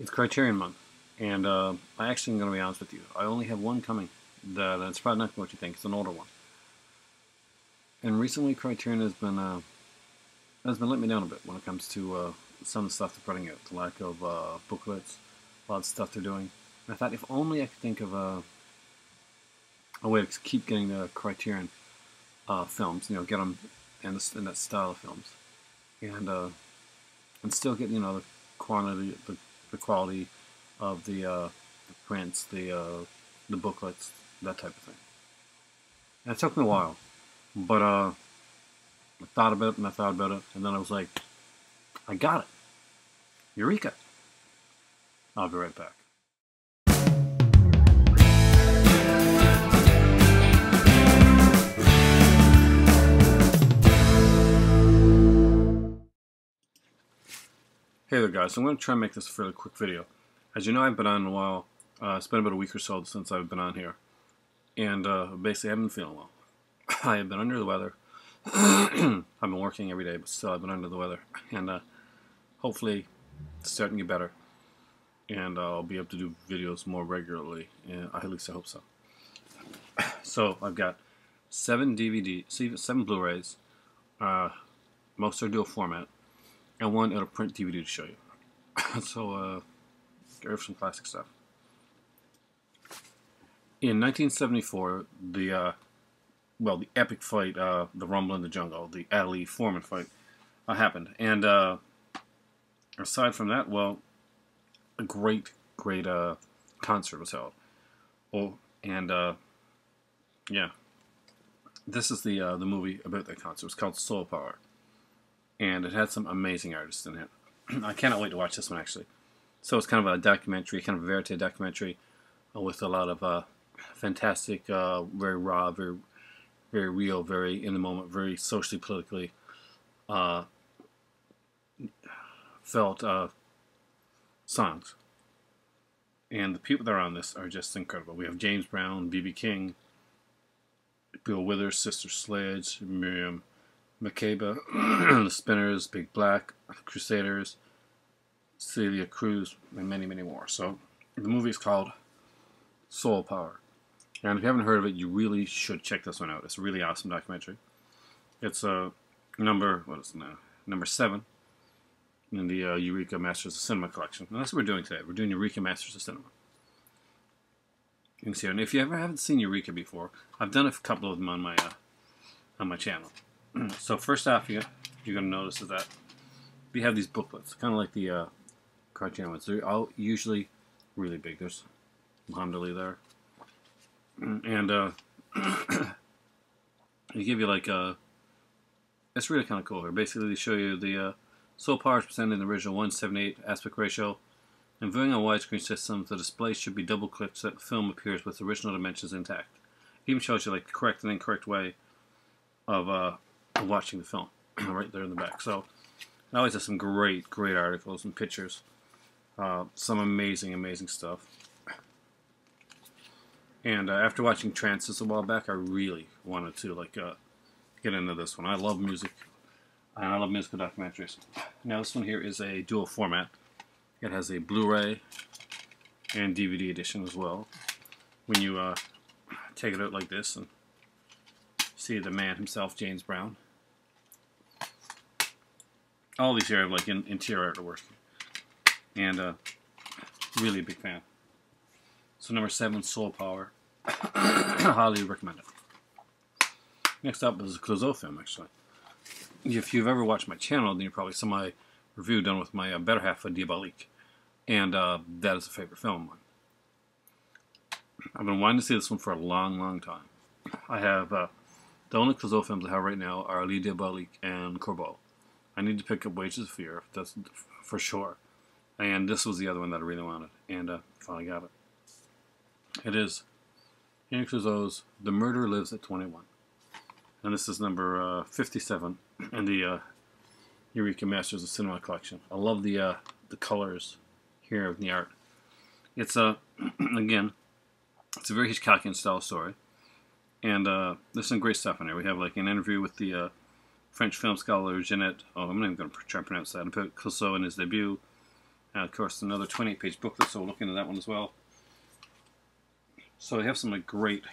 It's Criterion Month, and uh, I actually am going to be honest with you. I only have one coming. That it's probably not what you think. It's an older one. And recently, Criterion has been uh, has been letting me down a bit when it comes to uh, some of the stuff they're putting out. The lack of uh, booklets, a lot of stuff they're doing. And I thought if only I could think of a a way to keep getting the Criterion uh, films, you know, get them in, the, in that style of films, and uh, and still get you know the quantity, the the quality of the, uh, the prints, the uh, the booklets, that type of thing. And it took me a while, but uh, I thought about it and I thought about it, and then I was like, I got it, Eureka! I'll be right back. Hey there guys, I'm going to try and make this a fairly quick video. As you know, I've been on a while. Uh, it's been about a week or so since I've been on here. And uh, basically, I haven't been feeling well. I have been under the weather. I've been working every day, but still I've been under the weather. And uh, hopefully, it's starting to get better. And I'll be able to do videos more regularly. And at least I hope so. So, I've got seven DVD, seven Blu-rays. Uh, most are dual format and one it'll print DVD to show you. so, uh, get some classic stuff. In 1974, the uh, well, the epic fight, uh, the Rumble in the Jungle, the Ali Foreman fight, uh, happened, and uh, aside from that, well, a great, great uh, concert was held. Oh, and uh, yeah, this is the uh, the movie about that concert. It's called Soul Power and it had some amazing artists in it. I cannot wait to watch this one actually. So it's kind of a documentary, kind of a verite documentary, uh, with a lot of uh, fantastic, uh, very raw, very very real, very in the moment, very socially politically uh, felt uh, songs. And the people that are on this are just incredible. We have James Brown, B.B. King, Bill Withers, Sister Sledge, Miriam Makeba, the Spinners, Big Black, Crusaders, Celia Cruz, and many, many more. So the movie is called Soul Power. And if you haven't heard of it, you really should check this one out. It's a really awesome documentary. It's a uh, number, what is it now? Number seven in the uh, Eureka Masters of Cinema collection. And that's what we're doing today. We're doing Eureka Masters of Cinema. You can see it. And if you ever haven't seen Eureka before, I've done a couple of them on my uh, on my channel. so first off, you, you're going to notice is that we have these booklets, kind of like the uh, Criterion ones. They're all usually really big. There's Ali there. And uh, they give you like a... Uh, it's really kind of cool here. Basically, they show you the uh, soul power presented in the original 178 aspect ratio. And viewing on widescreen systems, the display should be double clicked so that the film appears with the original dimensions intact. It even shows you like the correct and incorrect way of uh, watching the film right there in the back. So it always has some great, great articles and pictures. Uh, some amazing, amazing stuff. And uh, after watching Trances a while back, I really wanted to like uh, get into this one. I love music, and I love musical documentaries. Now this one here is a dual format. It has a Blu-ray and DVD edition as well. When you uh, take it out like this and see the man himself, James Brown all these here have like in, interior artwork, and uh, really a big fan. So number seven, Soul Power. Highly recommend it. Next up is a Clouzot film, actually. If you've ever watched my channel, then you probably saw my review done with my uh, better half of Diabolique. And uh, that is a favorite film. I've been wanting to see this one for a long, long time. I have, uh, the only Clouzot films I have right now are Les Diaboliques and Corbeau. I need to pick up Wages of Fear. That's for sure. And this was the other one that I really wanted, and uh, finally got it. It is Henry Clouzot's The Murder Lives at 21. And this is number uh, 57 in the uh, Eureka Masters of Cinema collection. I love the uh, the colors here of the art. It's a, uh, again, it's a very Hitchcockian style story. And uh, there's some great stuff in there. We have like an interview with the uh, French film scholar Ginette, oh, I'm not even going to try to pronounce that, and put Clouzot in his debut. And of course, another 28 page booklet, so we'll look into that one as well. So they have some like great,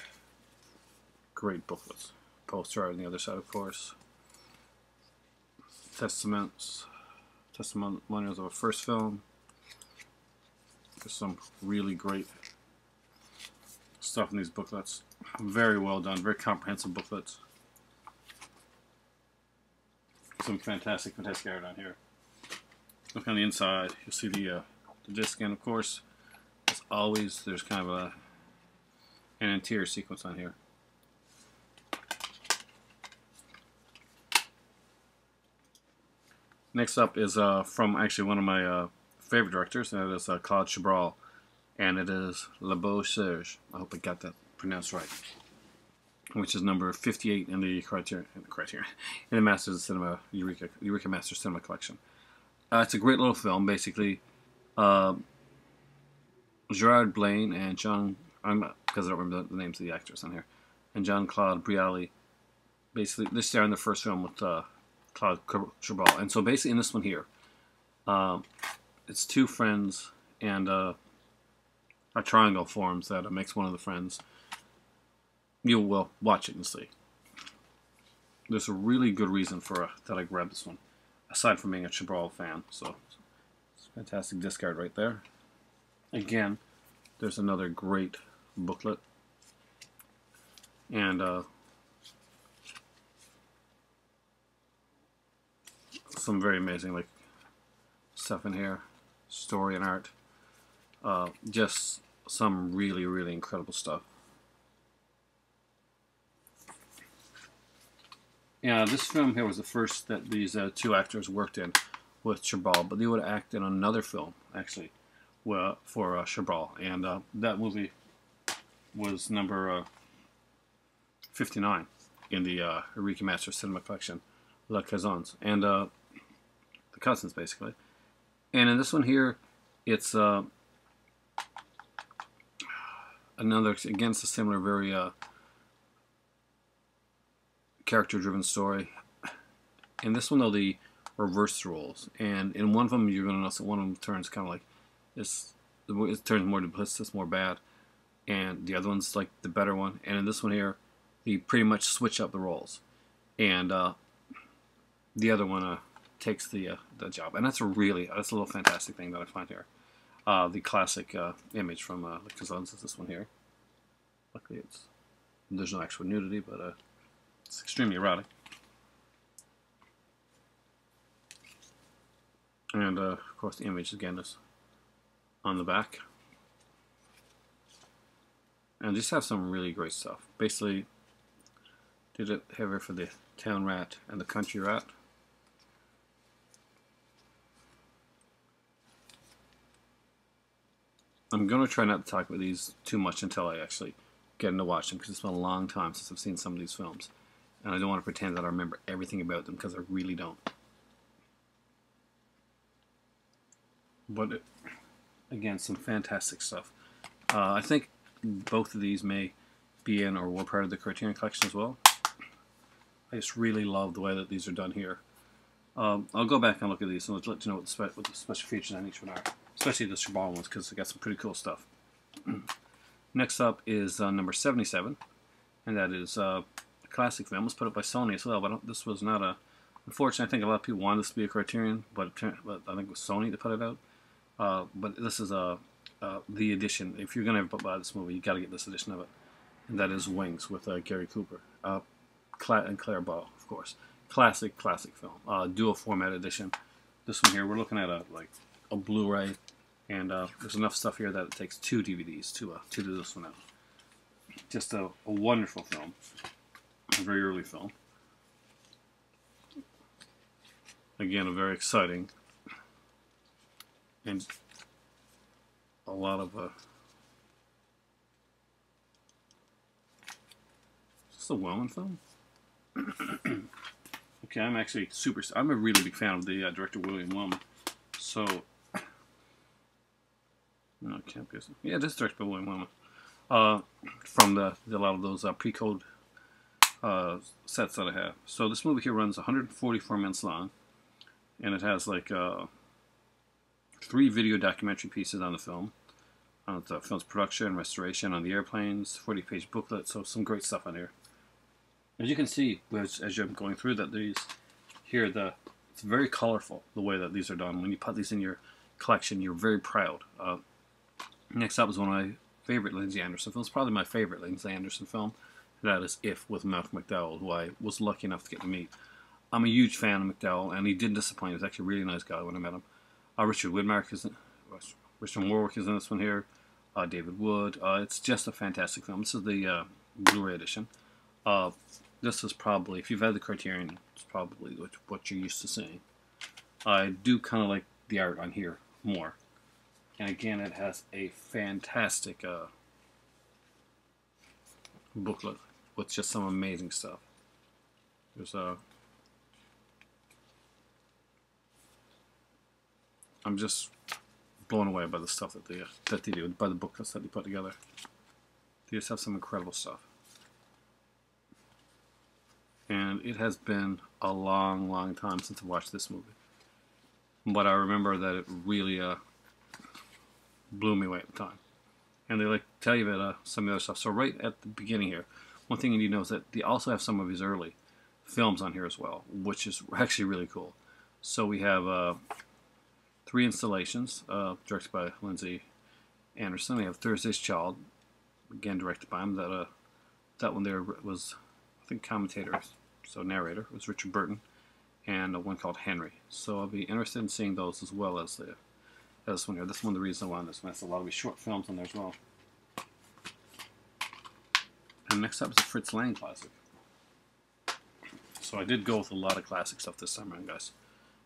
great booklets. Poster art on the other side, of course. Testaments, testimonials of a first film. There's some really great stuff in these booklets. Very well done, very comprehensive booklets. Some fantastic, fantastic art on here. Look on the inside, you'll see the, uh, the disc, and of course, as always, there's kind of a an interior sequence on here. Next up is uh, from actually one of my uh, favorite directors, and it is uh, Claude Chabrol, and it is Le Beau Serge. I hope I got that pronounced right. Which is number 58 in the Criterion, in the, Criterion, in the Masters of Cinema Eureka, Eureka Masters Cinema Collection. Uh, it's a great little film, basically. Uh, Gerard Blain and John, I'm because I don't remember the, the, names of the actors on here, and John Claude Brialy. Basically, they star in the first film with uh, Claude Chabrol. And so basically in this one here, um, it's two friends and a triangle forms that makes one of the friends. You will watch it and see. There's a really good reason for uh, that I grabbed this one, aside from being a Chabrol fan. So it's a fantastic discard right there. Again, there's another great booklet. And uh, some very amazing like stuff in here, story and art. Uh, just some really, really incredible stuff. Yeah, this film here was the first that these uh, two actors worked in with Chabrol, but they would act in another film actually for uh, Chabrol, and uh, that movie was number uh, 59 in the uh, Eureka Master Cinema Collection, La Cousins, and uh, the cousins basically. And in this one here, it's uh, another against a similar, very uh, character-driven story. In this one, though, the reverse roles, and in one of them, you're going to notice that one of them turns kind of like it's it turns more duplicitous, more bad, and the other one's like the better one. And in this one here, he pretty much switch up the roles, and uh, the other one uh, takes the uh, the job, and that's a really that's a little fantastic thing that I find here. Uh, the classic uh, image from uh, Kazans is this one here. Luckily, it's there's no actual nudity, but uh, it's extremely erotic. And uh, of course, the image again is on the back. And just have some really great stuff. Basically, did it here for the town rat and the country rat. I'm going to try not to talk about these too much until I actually get into watch them because it's been a long time since I've seen some of these films. And I don't want to pretend that I remember everything about them because I really don't. But again, some fantastic stuff. Uh, I think both of these may be in or were part of the Criterion collection as well. I just really love the way that these are done here. Um, I'll go back and look at these and let you know what the, what the special features on each one are especially the Chabrol ones because they got some pretty cool stuff. Next up is uh, number 77, and that is uh, a classic film. It was put up by Sony as well, but this was not a. Unfortunately, I think a lot of people wanted this to be a Criterion, but, but I think it was Sony that put it out. Uh, but this is a uh, the edition. If you're gonna buy this movie, you got to get this edition of it, and that is Wings with uh, Gary Cooper uh, and Clara Bow, of course. Classic, classic film. dual format edition. This one here, we're looking at a like a Blu-ray, and uh, there's enough stuff here that it takes two DVDs to uh, to do this one out. Just a, a wonderful film, a very early film. Again, a very exciting and a lot of uh, this a Wellman film? okay, I'm actually super. I'm a really big fan of the uh, director William Wellman. So no, can't be. Yeah, this by William Wellman. Uh, from the, a lot of those uh, pre-code uh, sets that I have. So this movie here runs 144 minutes long, and it has like uh, three video documentary pieces on the film, on the film's production and restoration, on the airplanes, 40-page booklet, so some great stuff on here. As you can see, as, as you're going through that, these here, the it's very colorful the way that these are done. When you put these in your collection, you're very proud. Uh, next up is one of my favorite Lindsay Anderson films, probably my favorite Lindsay Anderson film. That is If with Malcolm McDowell, who I was lucky enough to get to meet. I'm a huge fan of McDowell, and he didn't disappoint. He was actually a really nice guy when I met him. Uh, Richard Widmark is in, Richard Warwick is in this one here. Uh, David Wood. Uh, it's just a fantastic film. This is the uh, Blu-ray edition. Uh, this is probably, if you've had the Criterion, it's probably what, what you're used to seeing. I do kind of like the art on here more. And again, it has a fantastic uh, booklet with just some amazing stuff. There's a. Uh, I'm just blown away by the stuff that they that they do, by the booklets that they put together. They just have some incredible stuff. And it has been a long, long time since I watched this movie. But I remember that it really uh, blew me away at the time. And they like tell you about uh, some of the other stuff. So right at the beginning here, one thing you need to know is that they also have some of his early films on here as well, which is actually really cool. So we have uh, three installations uh, directed by Lindsay Anderson. We have Thursday's Child, again directed by him. That uh, that one there was, I think, commentator, so narrator was Richard Burton, and a one called Henry. So I'll be interested in seeing those as well as the this one here. This one, the reason I wanted this one has a lot of these short films on there as well. And next up is a Fritz Lang classic. So I did go with a lot of classic stuff this time around, guys.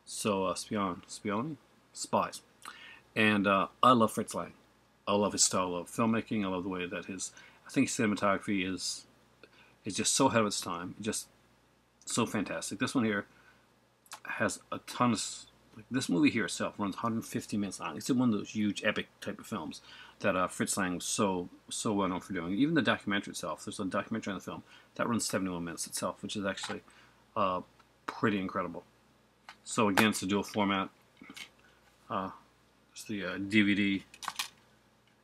So uh, Spion, Spion, Spies, and uh, I love Fritz Lang. I love his style of filmmaking. I love the way that his, I think cinematography is, is just so ahead of its time. Just so fantastic. This one here has a ton of like this movie here itself runs 150 minutes long. It's one of those huge epic type of films that uh, Fritz Lang was so so well known for doing. Even the documentary itself, there's a documentary on the film that runs 71 minutes itself, which is actually uh, pretty incredible. So again, it's a dual format. Uh, it's the uh, DVD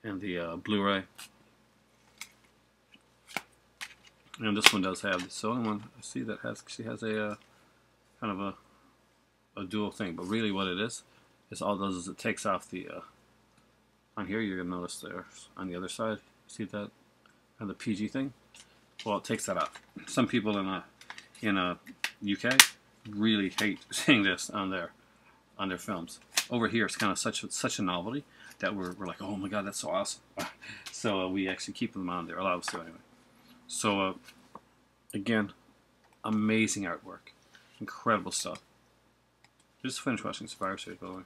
and the uh, Blu-ray. And this one does have the only one I see that has she has a uh, kind of a a dual thing, but really what it is, is all it does is it takes off the, uh, on here you're going to notice there, on the other side, see that, on the PG thing? Well, it takes that off. Some people in a, in a UK really hate seeing this on their, on their films. Over here, it's kind of such such a novelty that we're, we're like, oh my god, that's so awesome. so uh, we actually keep them on there, a lot of us do anyway. So, uh, again, amazing artwork, incredible stuff. Just finished watching Survivor Series, by the way.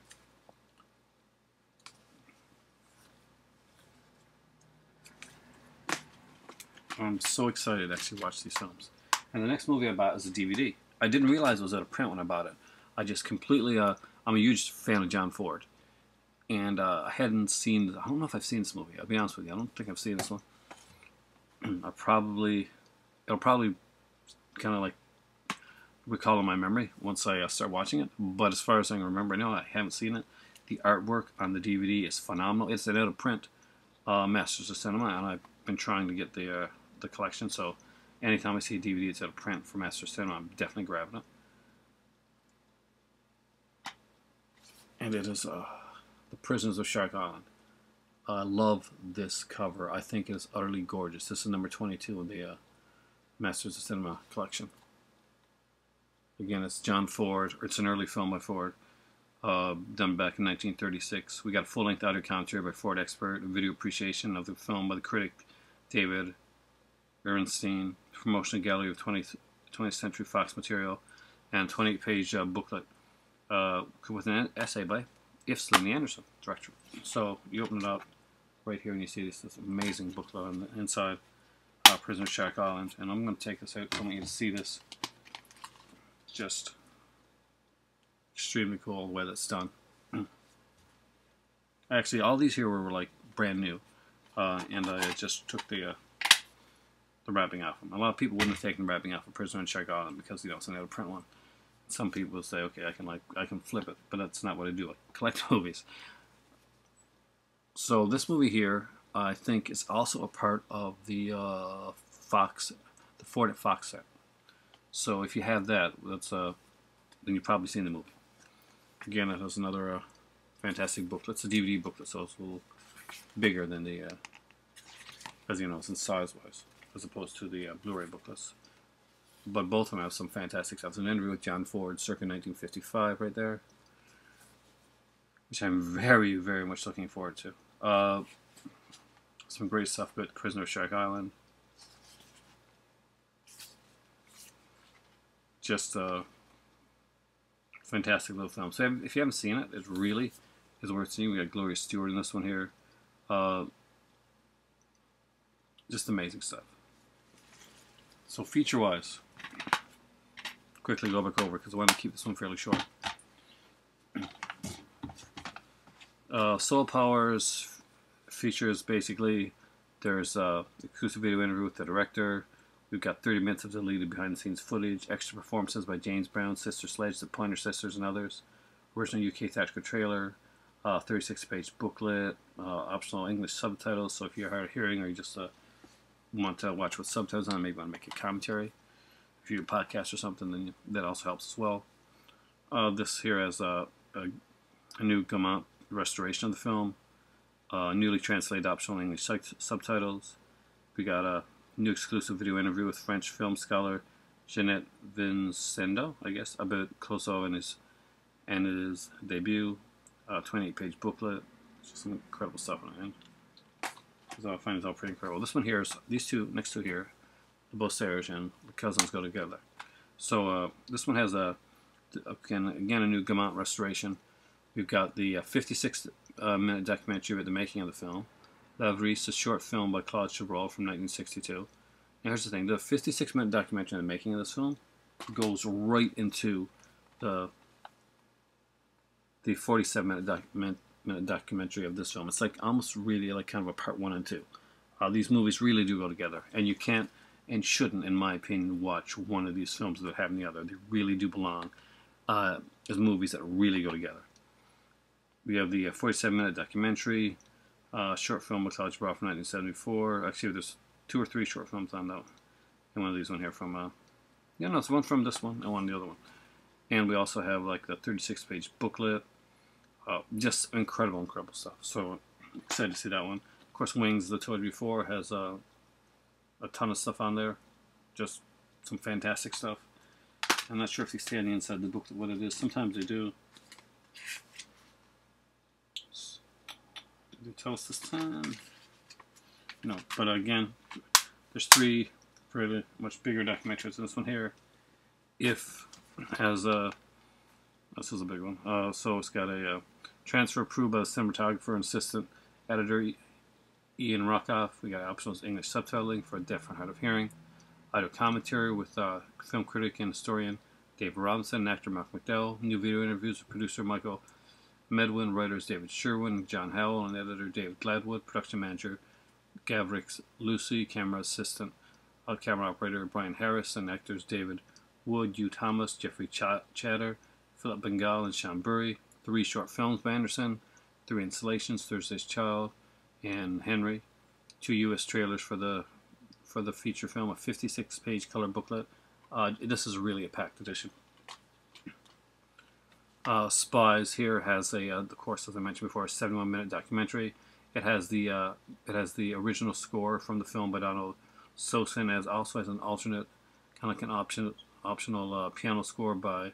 I'm so excited to actually watch these films. And the next movie I bought is a DVD. I didn't realize it was out of print when I bought it. I just completely, uh, I'm a huge fan of John Ford. And uh, I hadn't seen, I don't know if I've seen this movie. I'll be honest with you. I don't think I've seen this one. I probably, it'll probably kind of like recall in my memory once I uh, start watching it. But as far as I can remember now, I haven't seen it. The artwork on the DVD is phenomenal. It's an out of print uh, Masters of Cinema, and I've been trying to get the uh, the collection. So anytime I see a DVD that's out of print for Masters of Cinema, I'm definitely grabbing it. And it is uh, The Prisoners of Shark Island. I love this cover. I think it is utterly gorgeous. This is number 22 in the uh, Masters of Cinema collection. Again, it's John Ford, or it's an early film by Ford, uh, done back in 1936. We got a full-length audio commentary by Ford expert, a video appreciation of the film by the critic David Ehrenstein, promotional gallery of 20th, 20th Century Fox material, and 28-page uh, booklet uh, with an essay by If Anderson, director. So you open it up right here and you see this, this amazing booklet on the inside, uh, Prisoner Shark Island. And I'm going to take this out. I want you to see this just extremely cool the way that's done. Actually, all these here were, were like brand new, uh, and I just took the uh, the wrapping off them. A lot of people wouldn't have taken the wrapping off a Prisoner in Shark Island because you know it's another print one. Some people will say, okay, I can like I can flip it, but that's not what I do. I collect movies. So this movie here, I think, is also a part of the uh, Fox, the Ford at Fox set. So if you have that, that's uh, then you've probably seen the movie. Again, it has another uh, fantastic booklet. It's a DVD booklet, so it's a little bigger than the, uh, as you know, it's in size-wise, as opposed to the uh, Blu-ray booklets. But both of them have some fantastic stuff. There's an interview with John Ford, circa 1955, right there, which I'm very, very much looking forward to. Uh, some great stuff about Prisoner of Shark Island. Just a fantastic little film. So if you haven't seen it, it really is worth seeing. We got Gloria Stuart in this one here. Uh, just amazing stuff. So feature-wise, quickly go back over because I want to keep this one fairly short. Uh, Soul Powers features basically there's a exclusive video interview with the director. We've got 30 minutes of deleted behind the scenes footage, extra performances by James Brown, Sister Sledge, the Pointer Sisters, and others. Original UK theatrical trailer, uh, 36 page booklet, uh, optional English subtitles. So if you're hard of hearing or you just uh, want to watch with subtitles on, maybe want to make a commentary. If you're a podcast or something, then that also helps as well. Uh, this here has a, a, a new Gaumont restoration of the film, uh, newly translated optional English subtitles. We got a new exclusive video interview with French film scholar Ginette Vincendeau, I guess, about Clouzot and his and his debut. Uh, 28 page booklet. Just some incredible stuff on it. So I find it all pretty incredible. This one here is these two next to here, the Beau Serge and the cousins go together. So uh, this one has a again again a new Gaumont restoration. We've got the uh, 56 uh, minute documentary about the making of the film. L'Avarice, a short film by Claude Chabrol from 1962. Now here's the thing, the 56 minute documentary on the making of this film goes right into the the 47 minute, minute documentary of this film. It's like almost really like kind of a part one and two. Uh, these movies really do go together, and you can't and shouldn't, in my opinion, watch one of these films without having the other. They really do belong uh, as movies that really go together. We have the uh, 47 minute documentary, uh, short film with College Bra from 1974. Actually, there's two or three short films on that. And one of these one here from, uh, yeah, no, it's one from this one and one the other one. And we also have like the 36 page booklet. Uh, just incredible, incredible stuff. So excited to see that one. Of course, Wings, the told before, has uh, a ton of stuff on there. Just some fantastic stuff. I'm not sure if they the inside the booklet what it is. Sometimes they do. Do tell us this time? No, but again, there's three fairly much bigger documentaries. This one here, if has a this is a big one. Uh, so it's got a uh, transfer approved by the cinematographer and assistant editor Ian Rakoff. We got optional English subtitling for deaf and hard of hearing. Audio commentary with uh, film critic and historian Dave Robinson and actor Mark McDowell. New video interviews with producer Michael Medwin, writers David Sherwin, John Howlett, and editor David Gladwell, production manager Gavrik Losey, camera assistant, uh, camera operator Brian Harris, and actors David Wood, Hugh Thomas, Jeffrey Ch Chatter, Philip Bagenal, and Sean Bury. Three short films by Anderson, three installations, Thursday's Child and Henry. Two U.S. trailers for the for the feature film, a 56-page color booklet. Uh, this is really a packed edition uh, Spies here has a, uh, of course, as I mentioned before, a 71-minute documentary. It has the uh, it has the original score from the film by Donald Sosin, as also has an alternate, kind of like an option optional uh, piano score by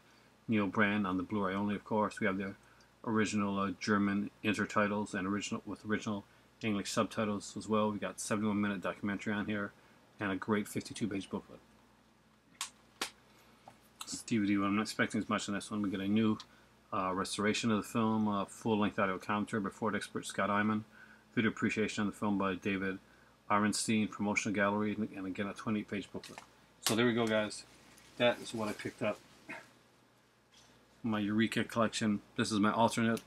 Neil Brand on the Blu-ray only. Of course, we have the original uh, German intertitles and original with original English subtitles as well. We got 71-minute documentary on here and a great 52-page booklet. It's DVD. I'm not expecting as much on this one. We get a new uh, restoration of the film, uh, full-length audio commentary by Ford expert Scott Eyman, video appreciation on the film by David Ehrenstein, promotional gallery, and, and again a 28-page booklet. So there we go, guys. That is what I picked up. My Eureka collection. This is my alternate,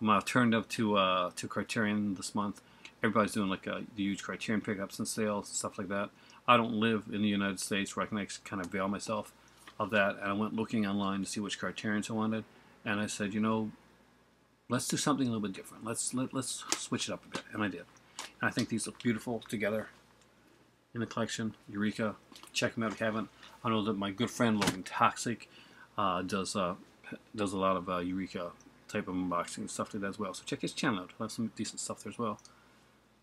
my alternative to uh, to Criterion this month. Everybody's doing like a, the huge Criterion pickups and sales, stuff like that. I don't live in the United States where I can kind of avail myself of that, and I went looking online to see which Criterions I wanted and I said, you know, let's do something a little bit different. Let's let, let's switch it up a bit, and I did. And I think these look beautiful together in the collection. Eureka, check them out if you haven't. I know that my good friend Logan Toxic uh, does uh, does a lot of uh, Eureka type of unboxing stuff like that as well. So check his channel out. He'll have some decent stuff there as well.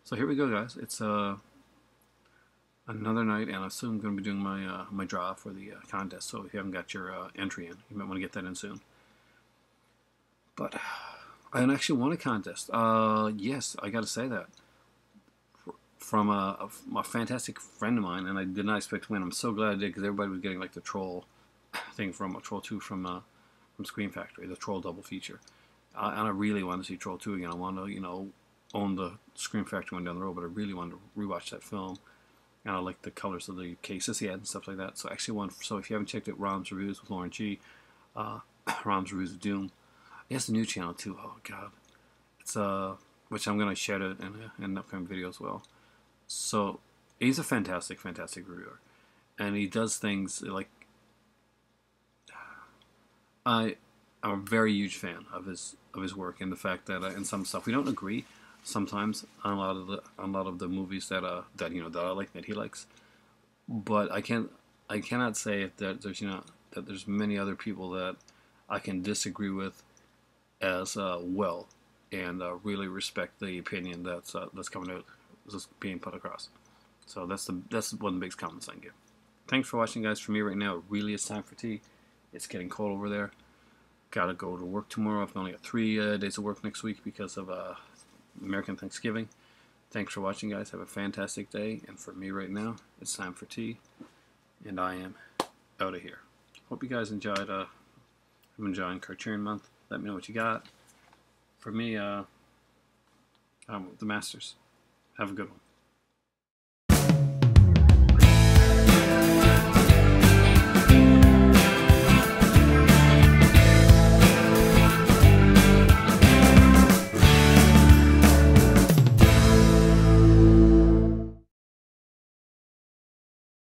So here we go, guys. It's uh, another night, and I'm going to be doing my uh, my draw for the uh, contest. So if you haven't got your uh, entry in, you might want to get that in soon. But I don't actually won a contest. Uh, yes, I got to say that from a, a, a, fantastic friend of mine, and I did not expect to win. I'm so glad I did because everybody was getting like the troll thing from uh, Troll Two from uh, from Scream Factory, the Troll double feature. Uh, and I really wanted to see Troll Two again. I wanted to, you know, own the Scream Factory one down the road, but I really wanted to rewatch that film. And I like the colors of the cases he had and stuff like that. So actually one. So if you haven't checked out Rom's reviews with Lauren G, uh, Rom's reviews of Doom. He has a new channel too. Oh God, it's uh, which I'm gonna share it in, in an upcoming video as well. So he's a fantastic, fantastic reviewer, and he does things like I am a very huge fan of his of his work and the fact that uh, in some stuff we don't agree sometimes on a lot of the on a lot of the movies that uh that you know that I like that he likes, but I can't I cannot say that there's you know that there's many other people that I can disagree with as uh, well and uh, really respect the opinion that's uh, that's coming out that's being put across. So that's the that's one of the biggest comments I can give. Thanks for watching, guys. For me right now, it really is time for tea. It's getting cold over there. Gotta go to work tomorrow. I've only got three uh, days of work next week because of uh, American Thanksgiving. Thanks for watching, guys. Have a fantastic day. And for me right now, it's time for tea. And I am out of here. Hope you guys enjoyed. Uh, I'm enjoying Criterion Month. Let me know what you got. For me, uh, um, the Masters. Have a good one.